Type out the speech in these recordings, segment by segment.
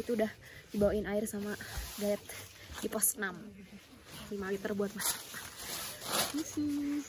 itu udah dibawain air sama guide di pos 6 5 liter buat masak. Isi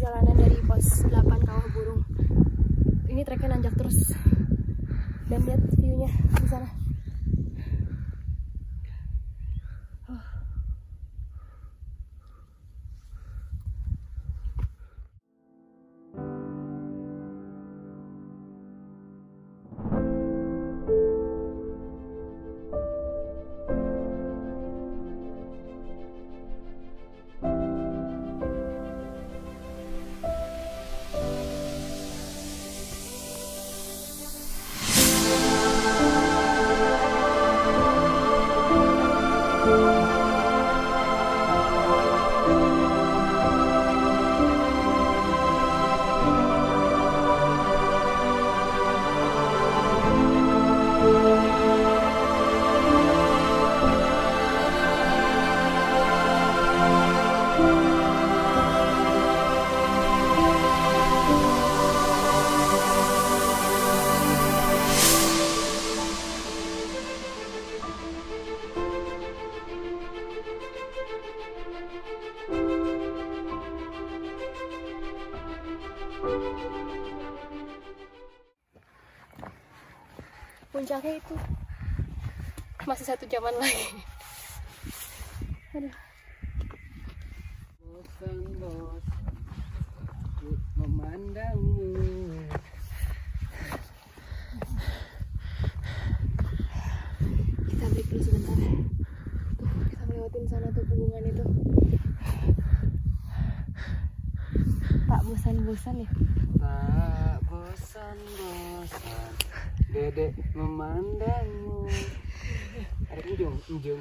jalanan masih satu jaman lagi. 就就你就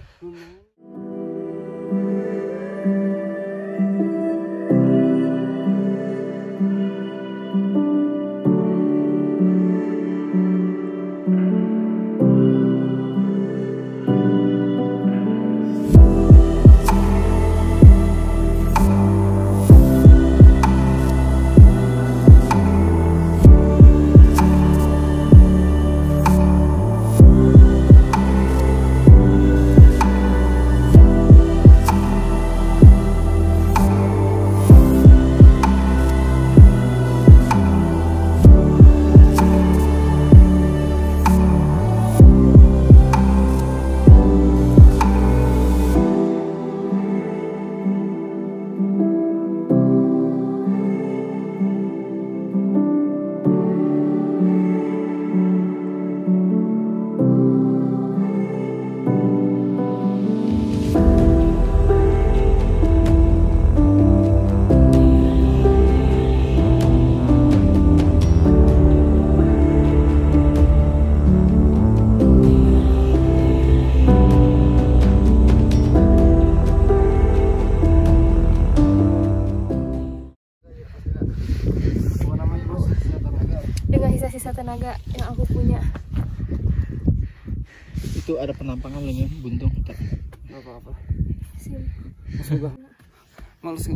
juga. Males.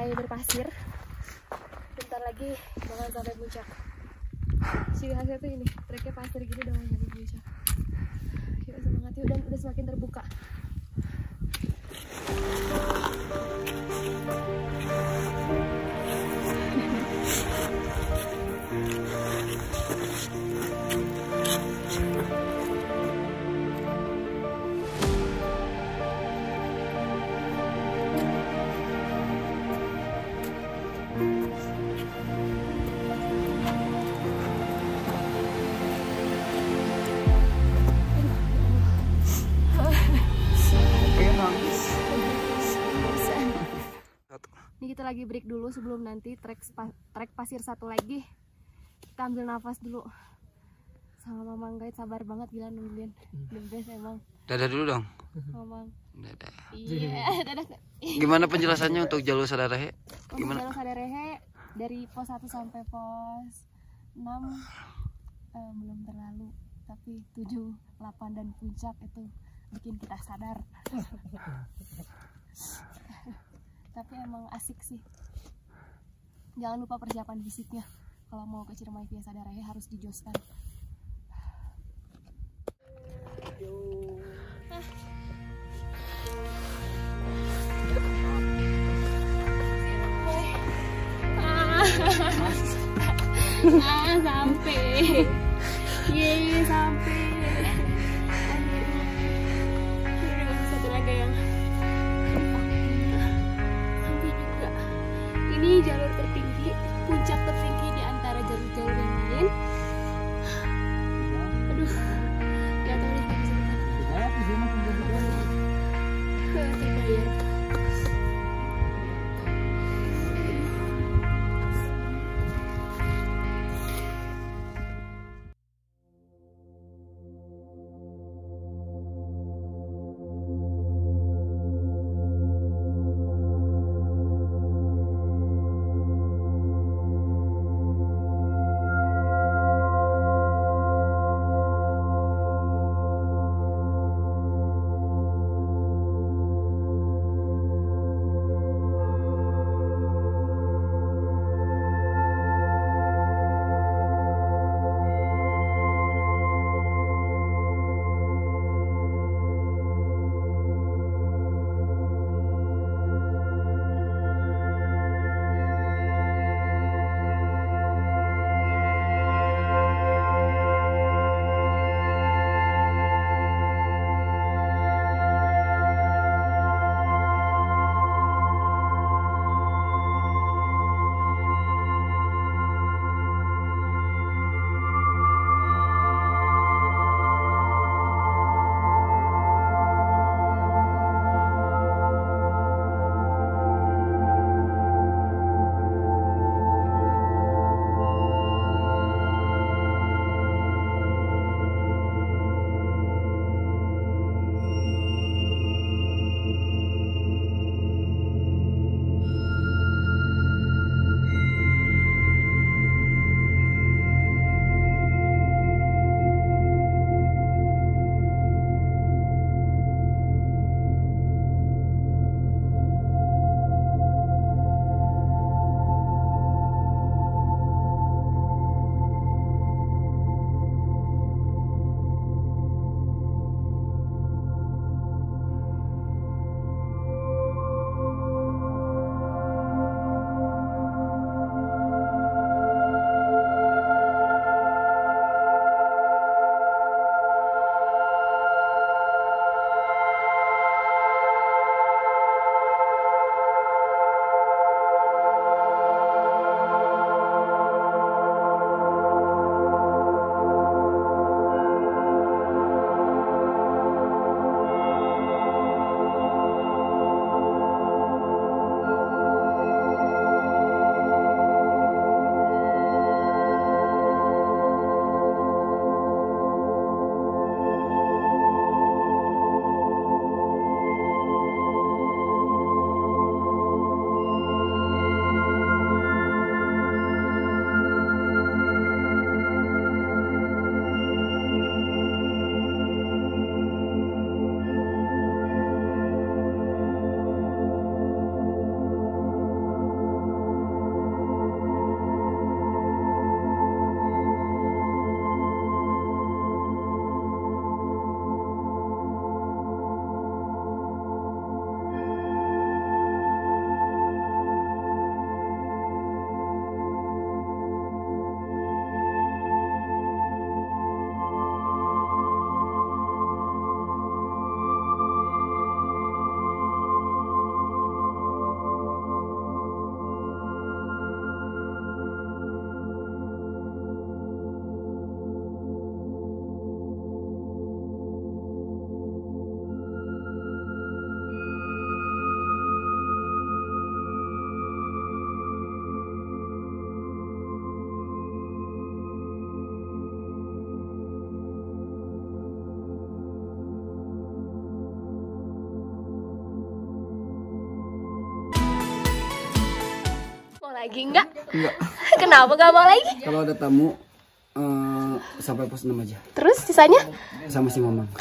Mulai berpasir. Bentar lagi bakal sampai puncak. Ciri khasnya tuh ini, treknya pasir gini udah mau puncak. Yuk semangat yuk dan udah semakin terbuka. Lagi break dulu sebelum nanti trek trek pasir satu lagi. Kita ambil nafas dulu. Sama Mamang Guide sabar banget gila nungguin. The best emang. dadah dulu dong Mamang. dadah Iya, dadah. gimana penjelasannya untuk jalur sadarahe Untuk Gimana? jalur Saderehe dari pos 1 sampai pos 6 eh, belum terlalu tapi 7, 8 dan puncak itu bikin kita sadar. tapi emang asik sih. Jangan lupa persiapan fisiknya. Kalau mau ke Ciremai via Saderehe harus dijoskan. ah sampai ye sampai lagi enggak? Enggak. Kenapa gak mau lagi? Kalau ada tamu eh, sampai pos 6 aja Terus sisanya? sama si Mamang.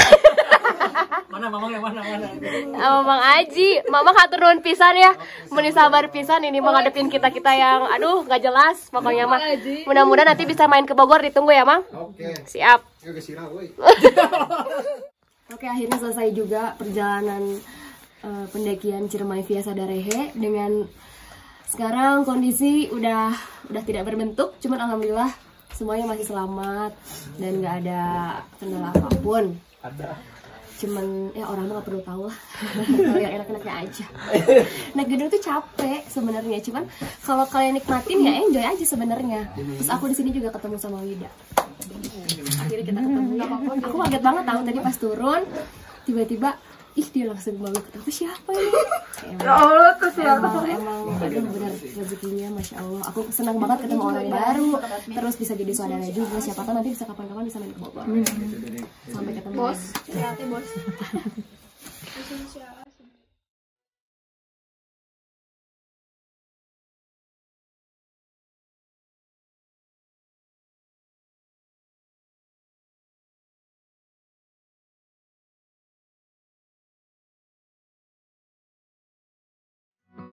Sama Bang Aji, Mama hatur nuhun pisan ya. Meni sabar pisan ini mau ngadepin kita-kita yang aduh nggak jelas pokoknya mah. Mudah-mudahan nanti bisa main ke Bogor ditunggu ya, Mang. Oke. Siap. Oke, akhirnya selesai juga perjalanan eh, pendakian Ciremai via Sadarehe dengan sekarang kondisi udah udah tidak berbentuk, cuman alhamdulillah semuanya masih selamat dan nggak ada kendala apa pun. Cuman ya orang mah nggak perlu tahu lah. Yang enak-enaknya aja. Naik gedung tuh capek sebenarnya, cuman kalau kalian nikmatin ya enjoy aja sebenarnya. Terus aku di sini juga ketemu sama Wida akhirnya kita ketemu aku kaget banget tahu tadi pas turun tiba-tiba ih dia langsung meluk aku siapa ini emang, emang, emang aduh benar rezekinya masya allah. Aku senang banget ketemu orang baru. Terus bisa jadi saudara juga. Siapa tahu nanti bisa kapan-kapan bisa main ke Bogor. Sampai ketemu. Bos. Bos